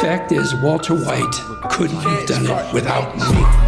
Fact is, Walter White couldn't have done it without me.